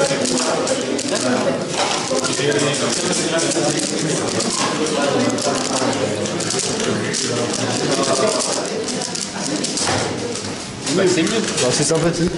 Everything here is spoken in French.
c'est mieux. C'est sympathique.